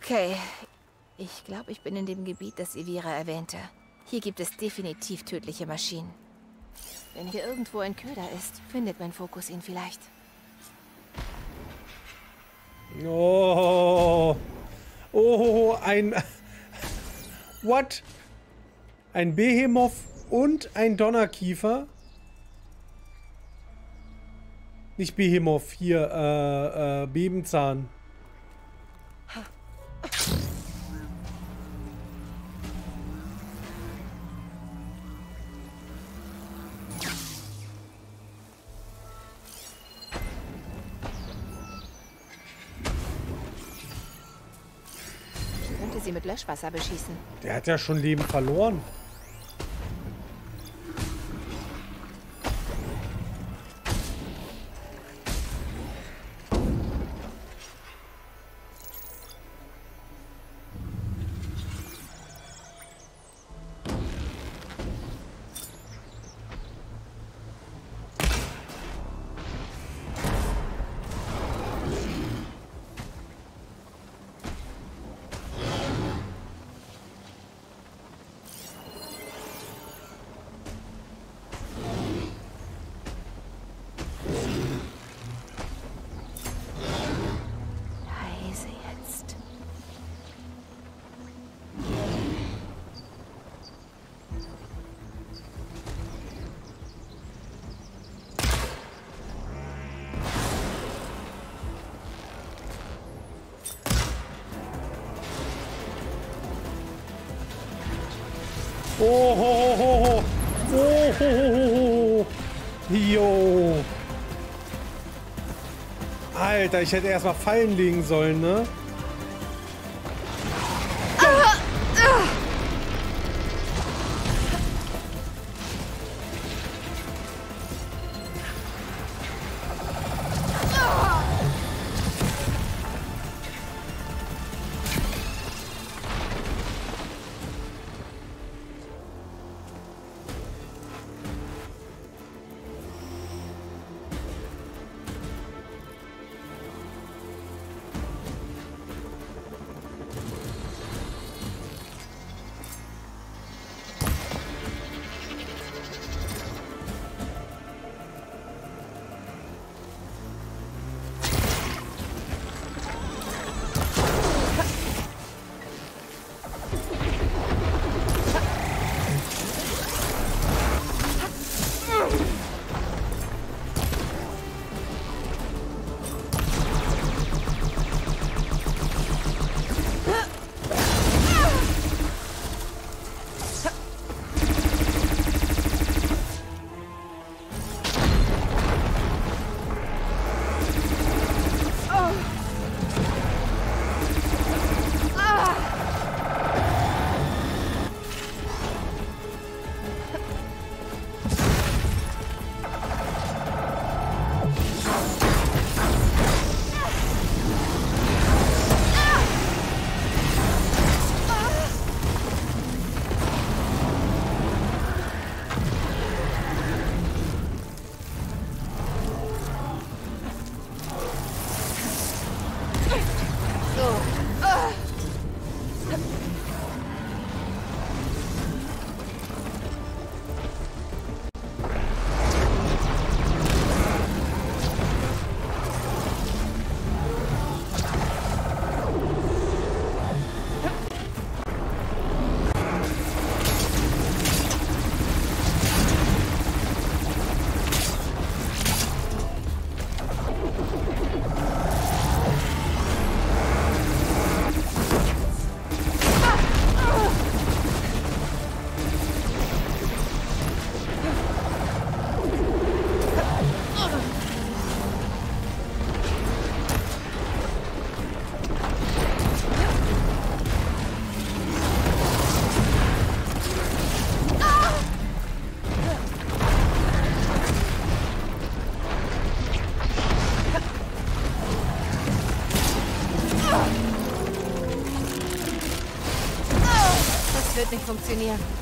Okay. Ich glaube, ich bin in dem Gebiet, das Evira erwähnte. Hier gibt es definitiv tödliche Maschinen. Wenn hier irgendwo ein Köder ist, findet mein Fokus ihn vielleicht. Oh. Oh, ein... What? Ein Behemoth und ein Donnerkiefer? Nicht Behemoth, hier, äh, äh, Bebenzahn. Löschwasser beschießen. Der hat ja schon Leben verloren. Jo. Alter, ich hätte erstmal fallen legen sollen, ne? Funktionieren.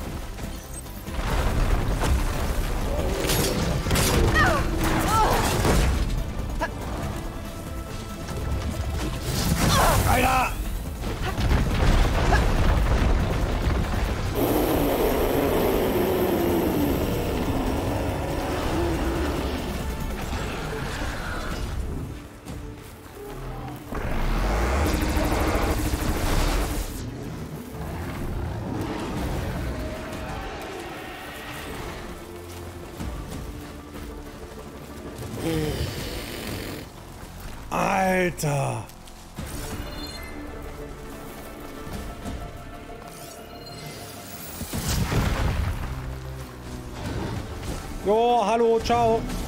Alter. Jo, hallo, ciao.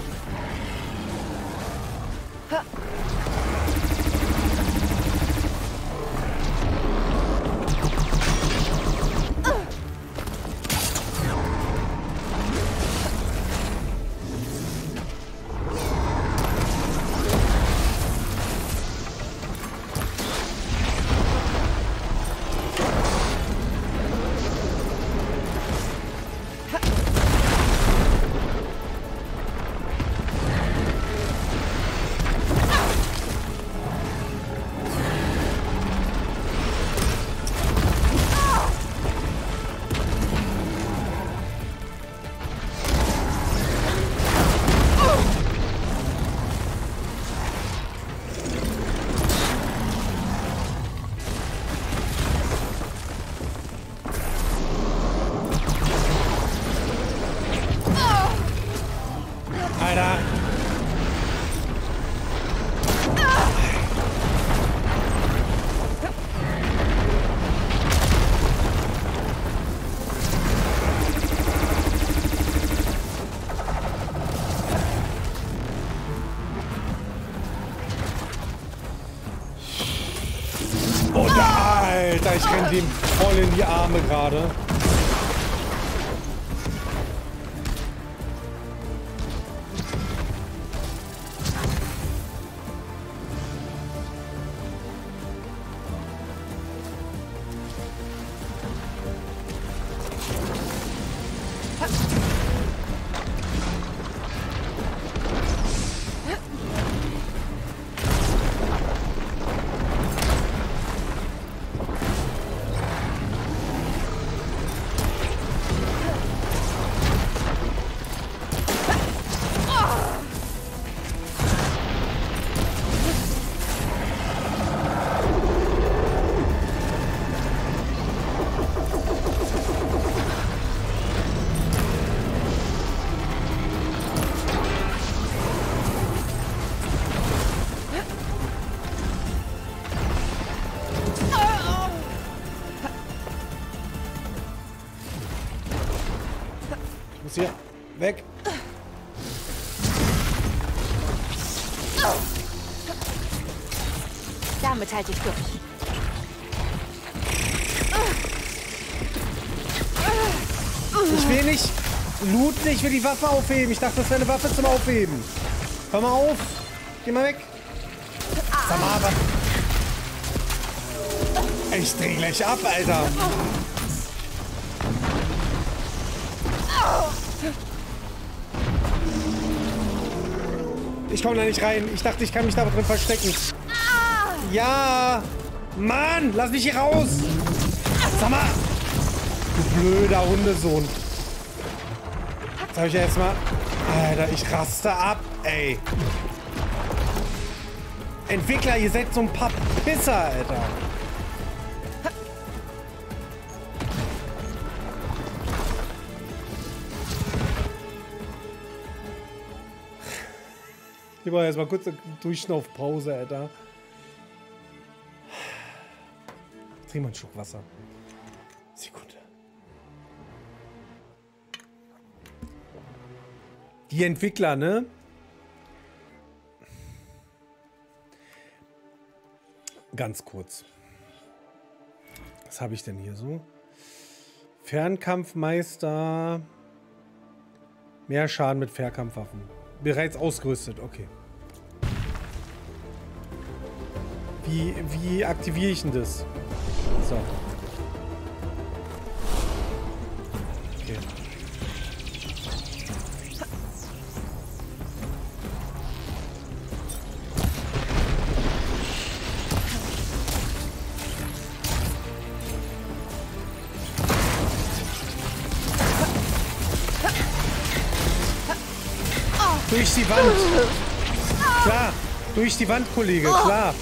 In die Arme gerade. Halte ich durch. Ich will nicht looten, ich will die Waffe aufheben. Ich dachte, das wäre eine Waffe zum Aufheben. Hör mal auf. Geh mal weg. Sag mal, was? Ich dreh gleich ab, Alter. Ich komme da nicht rein. Ich dachte, ich kann mich da drin verstecken. Ja. Mann, lass mich hier raus. Sag mal. Du blöder Hundesohn. Jetzt habe ich ja jetzt mal... Alter, ich raste ab, ey. Entwickler, ihr seid so ein paar Pisser, Alter. Ich war mal kurz eine Durchschnaufpause, Alter. Trink mal einen Schluck Wasser. Sekunde. Die Entwickler, ne? Ganz kurz. Was habe ich denn hier so? Fernkampfmeister. Mehr Schaden mit Fernkampfwaffen. Bereits ausgerüstet, okay. Wie, wie aktiviere ich denn das? So. Okay. Durch die Wand. Klar. Durch die Wand, Kollege. Klar.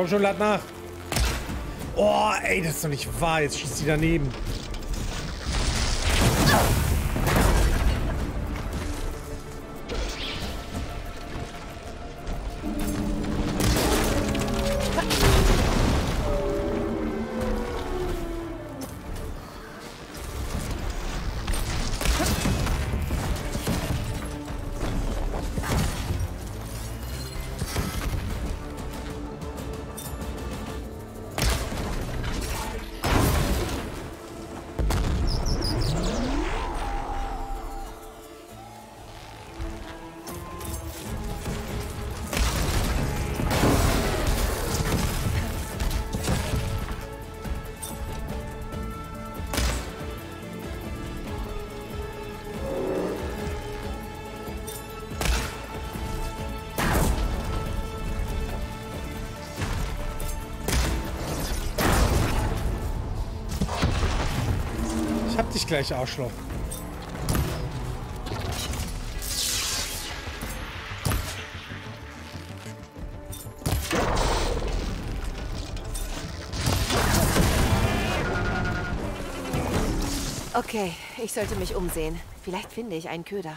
Komm schon, lad nach. Oh, ey, das ist doch nicht wahr. Jetzt schießt sie daneben. Gleich, Arschloch. Okay, ich sollte mich umsehen. Vielleicht finde ich einen Köder.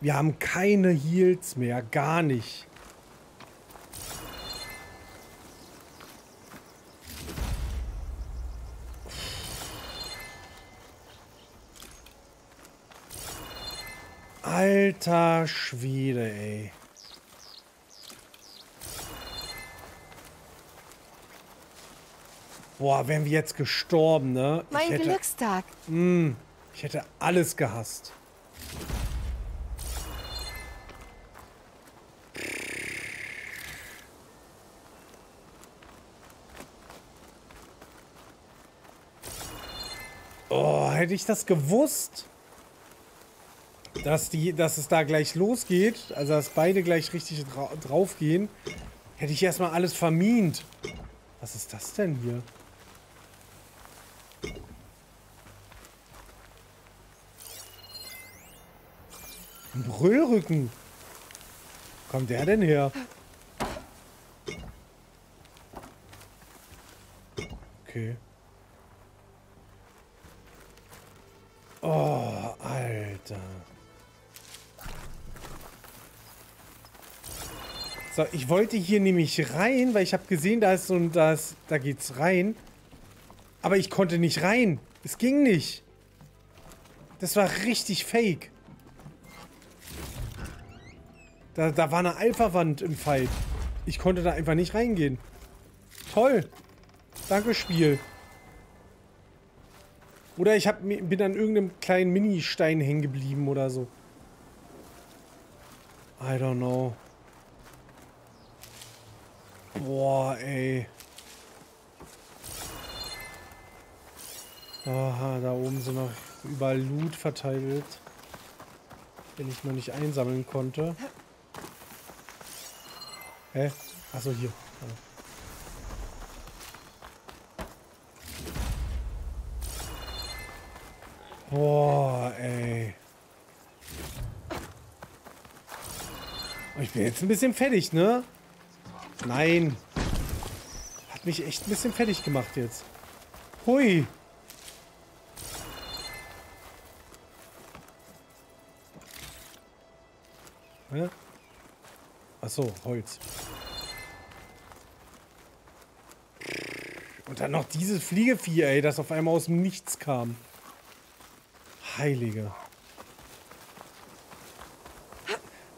Wir haben keine Heals mehr. Gar nicht. Alter Schwede, ey. Boah, wären wir jetzt gestorben, ne? Mein hätte, Glückstag. Mh, hm, ich hätte alles gehasst. Hätte ich das gewusst, dass, die, dass es da gleich losgeht, also dass beide gleich richtig dra drauf gehen, hätte ich erstmal alles vermint. Was ist das denn hier? Ein Brüllrücken. Wo kommt der denn her? Okay. Oh, Alter. So, ich wollte hier nämlich rein, weil ich habe gesehen, da ist so ein, da, ist, da geht's rein. Aber ich konnte nicht rein. Es ging nicht. Das war richtig fake. Da, da war eine Alpha-Wand im Fight. Ich konnte da einfach nicht reingehen. Toll. Danke, Spiel. Oder ich hab, bin an irgendeinem kleinen Mini-Stein hängen geblieben oder so. I don't know. Boah, ey. Aha, da oben sind noch überall Loot verteilt. Den ich noch nicht einsammeln konnte. Hä? Achso, hier. Ja. Boah, ey. Ich bin jetzt ein bisschen fertig, ne? Nein. Hat mich echt ein bisschen fertig gemacht jetzt. Hui. Ja? Achso, Holz. Und dann noch dieses Fliegevieh, ey, das auf einmal aus dem Nichts kam. Heilige.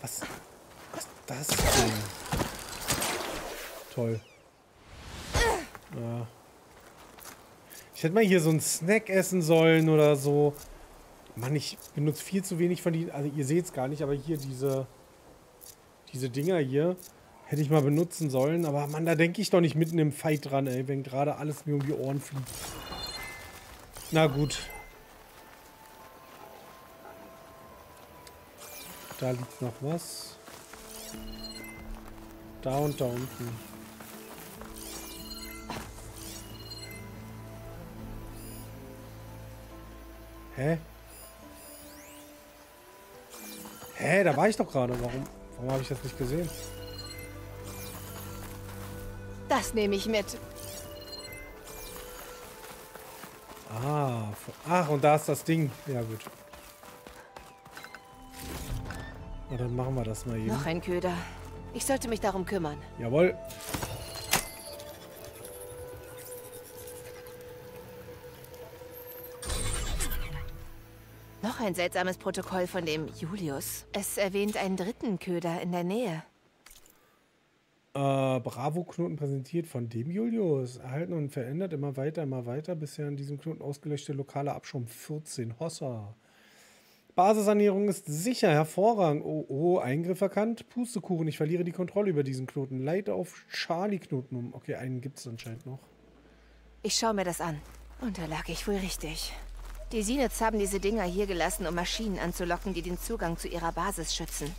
Was, was ist das denn? Toll. Ja. Ich hätte mal hier so einen Snack essen sollen oder so. Mann, ich benutze viel zu wenig von die. Also ihr seht es gar nicht, aber hier diese diese Dinger hier hätte ich mal benutzen sollen. Aber Mann, da denke ich doch nicht mitten im Fight dran, ey, wenn gerade alles mir um die Ohren fliegt. Na gut. Da liegt noch was. Da und da unten. Hä? Hä, da war ich doch gerade. Warum, warum habe ich das nicht gesehen? Das nehme ich mit. Ah, ach, und da ist das Ding. Ja, gut. Na, dann machen wir das mal hier. Noch ein Köder. Ich sollte mich darum kümmern. Jawohl. Noch ein seltsames Protokoll von dem Julius. Es erwähnt einen dritten Köder in der Nähe. Äh, Bravo-Knoten präsentiert von dem Julius. Erhalten und verändert immer weiter, immer weiter. Bisher an diesem Knoten ausgelöschte lokale Abschaum 14. Hossa. Basissanierung ist sicher, hervorragend. Oh, oh, Eingriff erkannt. Pustekuchen, ich verliere die Kontrolle über diesen Knoten. Leite auf Charlie-Knoten um. Okay, einen gibt es anscheinend noch. Ich schaue mir das an. Und da lag ich wohl richtig. Die Sinets haben diese Dinger hier gelassen, um Maschinen anzulocken, die den Zugang zu ihrer Basis schützen.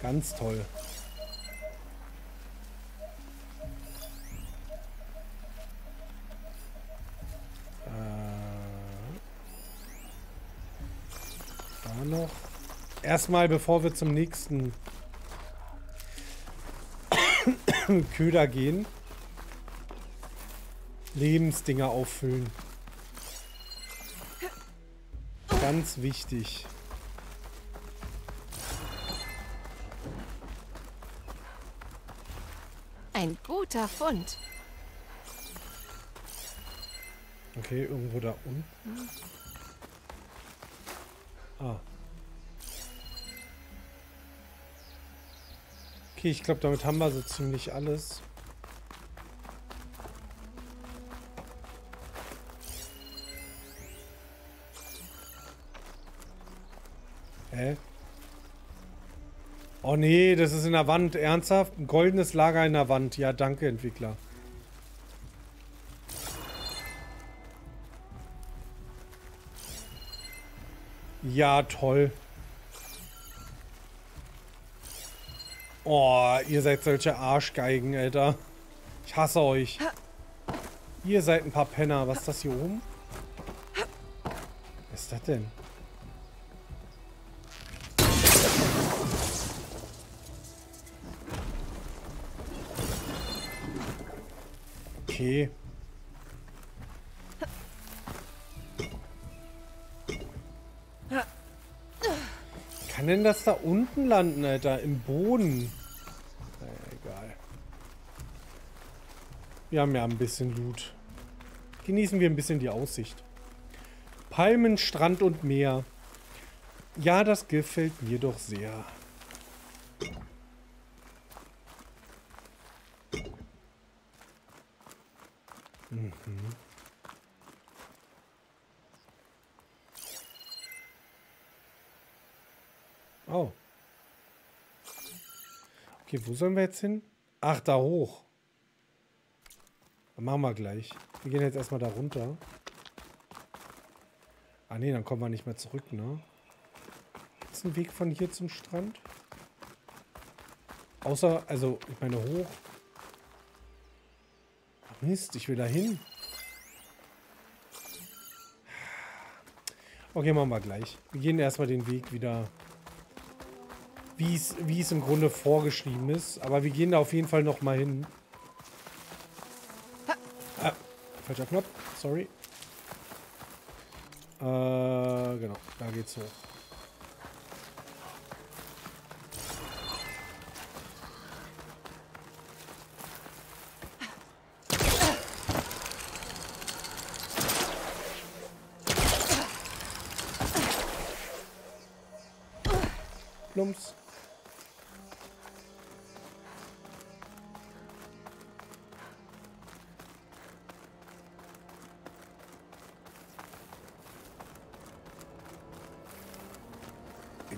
Ganz toll. Da noch. Erstmal, bevor wir zum nächsten Köder gehen. Lebensdinger auffüllen. Ganz wichtig. Ein guter Fund. Okay, irgendwo da unten. Ah. Okay, ich glaube, damit haben wir so ziemlich alles. Hä? Oh nee, das ist in der Wand. Ernsthaft? Ein goldenes Lager in der Wand. Ja, danke, Entwickler. Ja, toll. Oh, ihr seid solche Arschgeigen, Alter. Ich hasse euch. Ihr seid ein paar Penner. Was ist das hier oben? Was ist das denn? Okay. Kann denn das da unten landen, Alter? Im Boden? Naja, egal. Wir haben ja ein bisschen Loot. Genießen wir ein bisschen die Aussicht. Palmen, Strand und Meer. Ja, das gefällt mir doch sehr. Mhm. Oh. Okay, wo sollen wir jetzt hin? Ach, da hoch. Dann machen wir gleich. Wir gehen jetzt erstmal da runter. Ah ne, dann kommen wir nicht mehr zurück, ne? Es einen Weg von hier zum Strand? Außer, also, ich meine hoch. Mist, ich will da hin. Okay, machen wir gleich. Wir gehen erstmal den Weg wieder wie es wie es im Grunde vorgeschrieben ist. Aber wir gehen da auf jeden Fall noch mal hin. Ah, falscher Knopf, sorry. Äh, genau, da geht's hoch.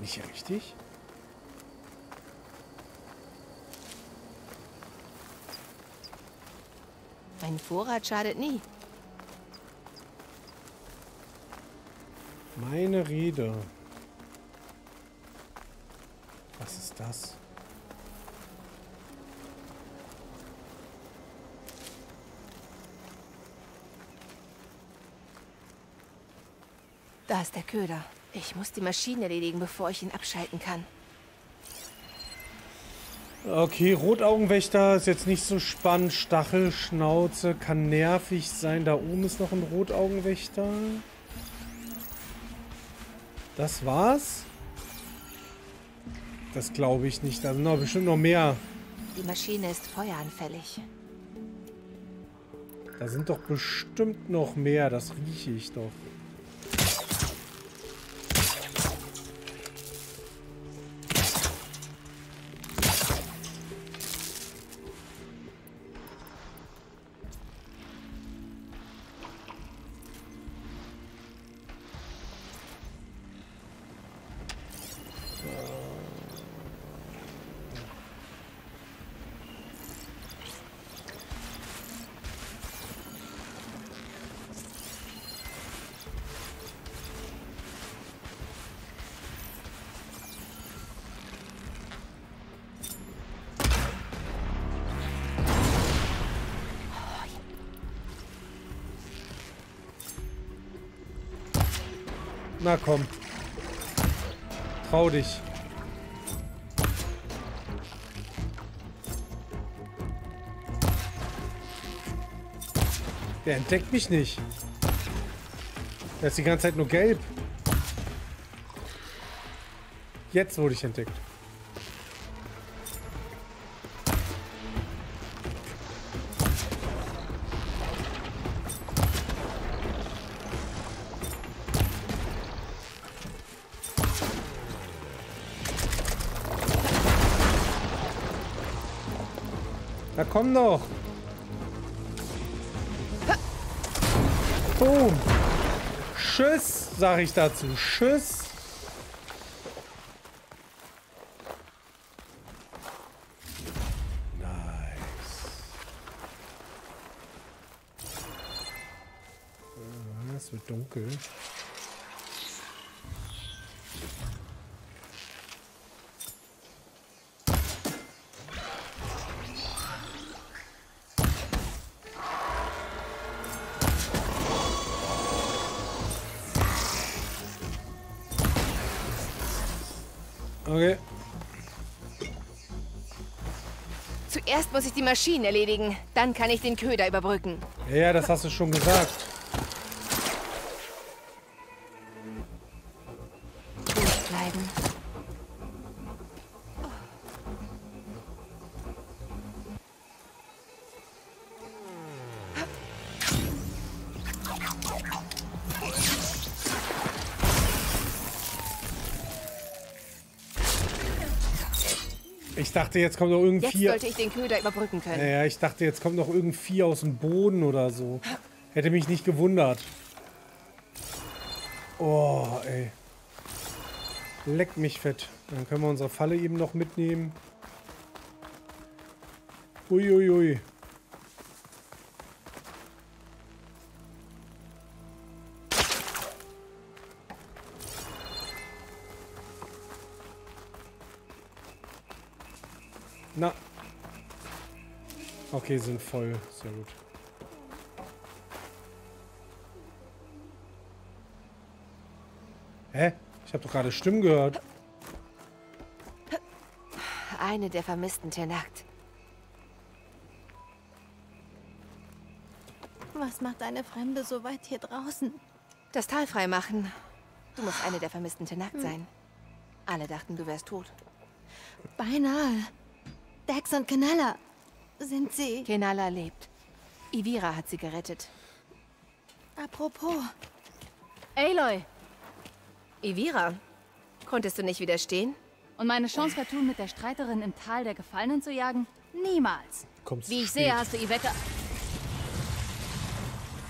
Ich hier richtig? Ein Vorrat schadet nie. Meine Rede. Was ist das? Da ist der Köder. Ich muss die Maschine erledigen, bevor ich ihn abschalten kann. Okay, Rotaugenwächter ist jetzt nicht so spannend. Stachelschnauze kann nervig sein. Da oben ist noch ein Rotaugenwächter. Das war's? Das glaube ich nicht. Da sind noch bestimmt noch mehr. Die Maschine ist feueranfällig. Da sind doch bestimmt noch mehr. Das rieche ich doch. Na komm. Trau dich. Der entdeckt mich nicht. Der ist die ganze Zeit nur gelb. Jetzt wurde ich entdeckt. Komm doch. Boom. Tschüss, sag ich dazu. Tschüss. Nice. Ah, Es wird dunkel. Zuerst muss ich die Maschine erledigen. Dann kann ich den Köder überbrücken. Ja, das hast du schon gesagt. Dachte, jetzt kommt noch Jetzt irgendwie. sollte ich den Köder überbrücken können. Ja, ja, ich dachte, jetzt kommt noch irgendwie aus dem Boden oder so. Hätte mich nicht gewundert. Oh, ey. Leck mich fett. Dann können wir unsere Falle eben noch mitnehmen. Uiuiui. Ui, ui. Na. Okay, sind voll. Sehr gut. Hä? Ich habe doch gerade Stimmen gehört. Eine der vermissten Tenakt. Was macht eine Fremde so weit hier draußen? Das Tal freimachen. Du musst eine der vermissten Tenakt sein. Alle dachten, du wärst tot. Beinahe. Dex und Canella. Sind sie... Kenala lebt. Ivira hat sie gerettet. Apropos, Aloy! Ivira, konntest du nicht widerstehen? Und meine Chance vertun, mit der Streiterin im Tal der Gefallenen zu jagen? Niemals. Kommst Wie ich spät. sehe, hast du Iveka...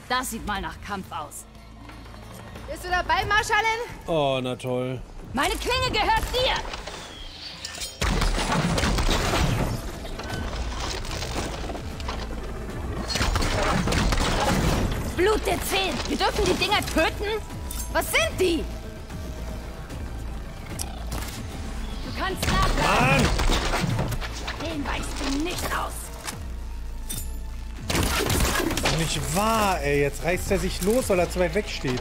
Das sieht mal nach Kampf aus. Bist du dabei, Marschallin? Oh, na toll. Meine Klinge gehört dir! Blut der Zehn. Wir dürfen die Dinger töten? Was sind die? Du kannst nachladen. Mann! Den weichst du nicht aus. Nicht wahr, ey. Jetzt reißt er sich los, weil er zu weit weg steht.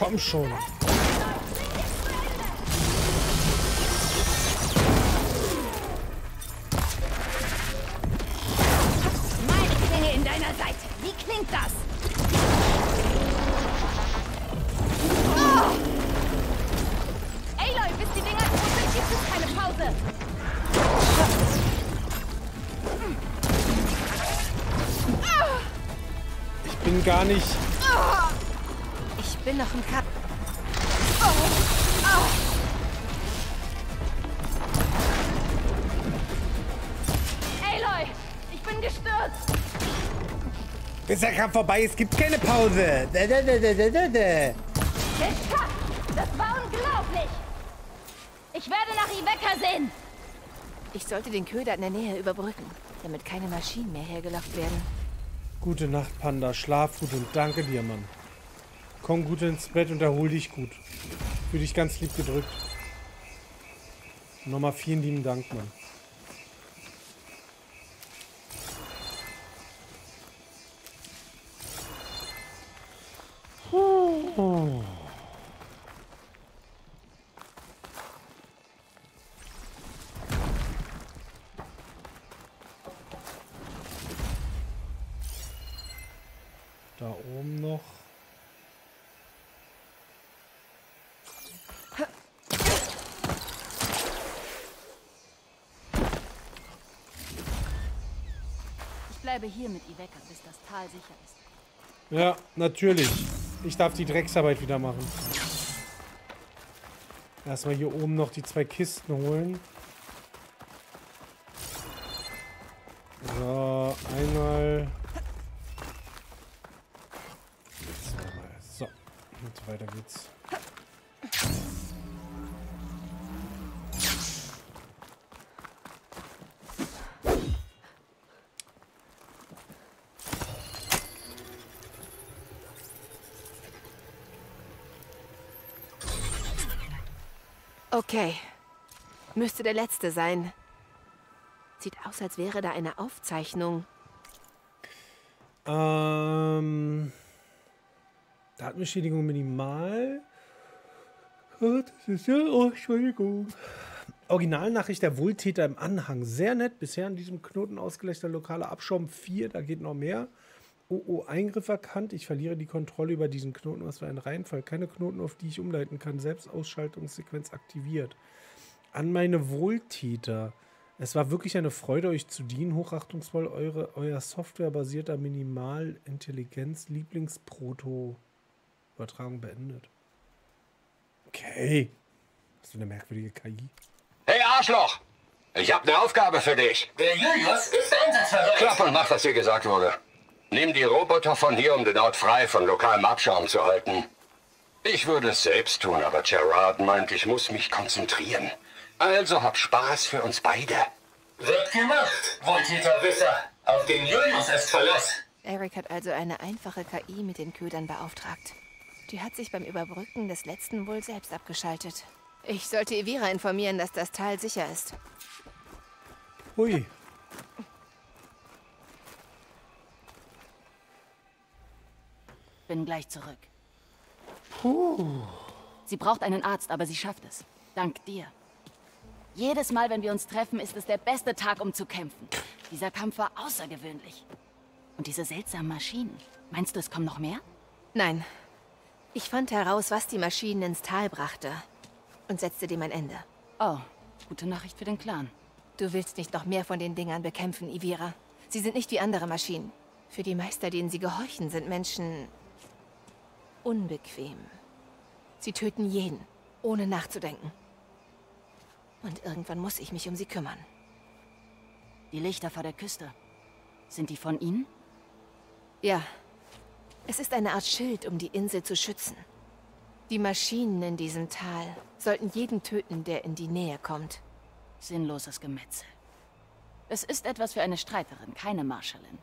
Komm schon. Ich bin gestürzt. Bis der Kampf vorbei ist, gibt keine Pause. Da, da, da, da, da, da, da. Geschafft! Das war unglaublich! Ich werde nach Iveca sehen! Ich sollte den Köder in der Nähe überbrücken, damit keine Maschinen mehr hergelockt werden. Gute Nacht, Panda. Schlaf gut und danke dir, Mann. Komm gut ins Bett und erhol dich gut. Fühl dich ganz lieb gedrückt. Nochmal vielen lieben Dank, Mann. Puh. Da oben noch. Ich bleibe hier mit Iveca, bis das Tal sicher ist. Ja, natürlich. Ich darf die Drecksarbeit wieder machen. Erstmal hier oben noch die zwei Kisten holen. So, einmal. Zweimal. So, und weiter geht's. Okay. Müsste der letzte sein. Sieht aus, als wäre da eine Aufzeichnung. Ähm. Datenbeschädigung minimal. Oh, das ist ja. Oh, Entschuldigung. Originalnachricht der Wohltäter im Anhang. Sehr nett. Bisher an diesem Knoten ausgelöschter lokaler Abschaum 4. Da geht noch mehr. Oh, oh, Eingriff erkannt. Ich verliere die Kontrolle über diesen Knoten. Was für ein Reinfall. Keine Knoten, auf die ich umleiten kann. Selbstausschaltungssequenz aktiviert. An meine Wohltäter. Es war wirklich eine Freude, euch zu dienen. Hochachtungsvoll eure, euer softwarebasierter Minimalintelligenz-Lieblingsproto. Übertragung beendet. Okay. So eine merkwürdige KI. Hey Arschloch! Ich habe eine Aufgabe für dich. Der Julius ist einsatzbereit. Klapp und mach, was dir gesagt wurde. Nimm die Roboter von hier, um den Ort frei von lokalem Abschaum zu halten. Ich würde es selbst tun, aber Gerard meint, ich muss mich konzentrieren. Also hab Spaß für uns beide. Wird gemacht, Wohltäterwisser. Auf den Julius ist Verlass. Eric hat also eine einfache KI mit den Ködern beauftragt. Die hat sich beim Überbrücken des letzten wohl selbst abgeschaltet. Ich sollte Evira informieren, dass das Tal sicher ist. Hui. Bin gleich zurück. Sie braucht einen Arzt, aber sie schafft es. Dank dir. Jedes Mal, wenn wir uns treffen, ist es der beste Tag, um zu kämpfen. Dieser Kampf war außergewöhnlich. Und diese seltsamen Maschinen. Meinst du, es kommen noch mehr? Nein. Ich fand heraus, was die Maschinen ins Tal brachte. Und setzte dem ein Ende. Oh, gute Nachricht für den Clan. Du willst nicht noch mehr von den Dingern bekämpfen, Ivira. Sie sind nicht wie andere Maschinen. Für die Meister, denen sie gehorchen, sind Menschen unbequem. Sie töten jeden, ohne nachzudenken. Und irgendwann muss ich mich um sie kümmern. Die Lichter vor der Küste. Sind die von Ihnen? Ja. Es ist eine Art Schild, um die Insel zu schützen. Die Maschinen in diesem Tal sollten jeden töten, der in die Nähe kommt. Sinnloses Gemetzel. Es ist etwas für eine Streiterin, keine Marschallin.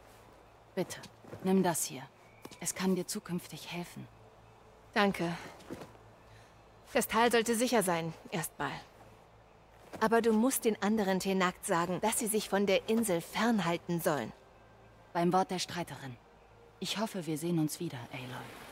Bitte, nimm das hier. Es kann dir zukünftig helfen. Danke. Das Tal sollte sicher sein, erstmal. Aber du musst den anderen Tenakt sagen, dass sie sich von der Insel fernhalten sollen. Beim Wort der Streiterin. Ich hoffe, wir sehen uns wieder, Aloy.